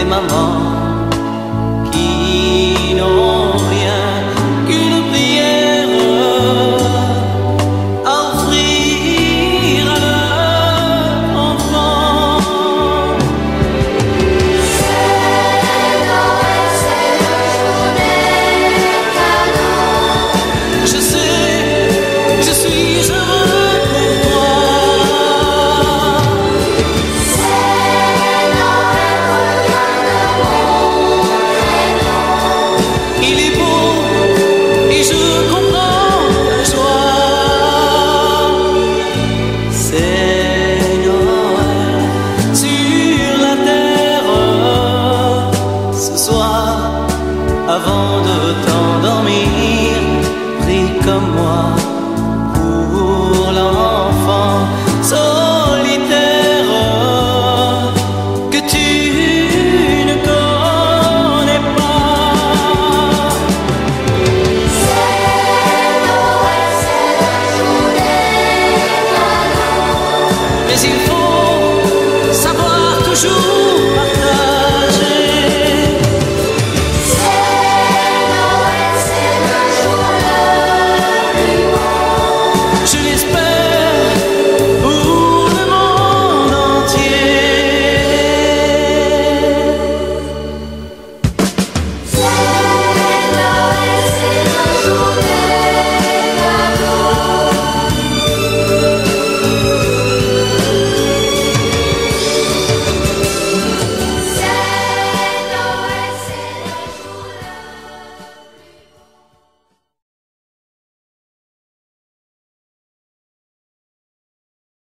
de maman comme moi pour l'enfant solitaire que tu ne connais pas. C'est Noël, c'est la journée Mais il faut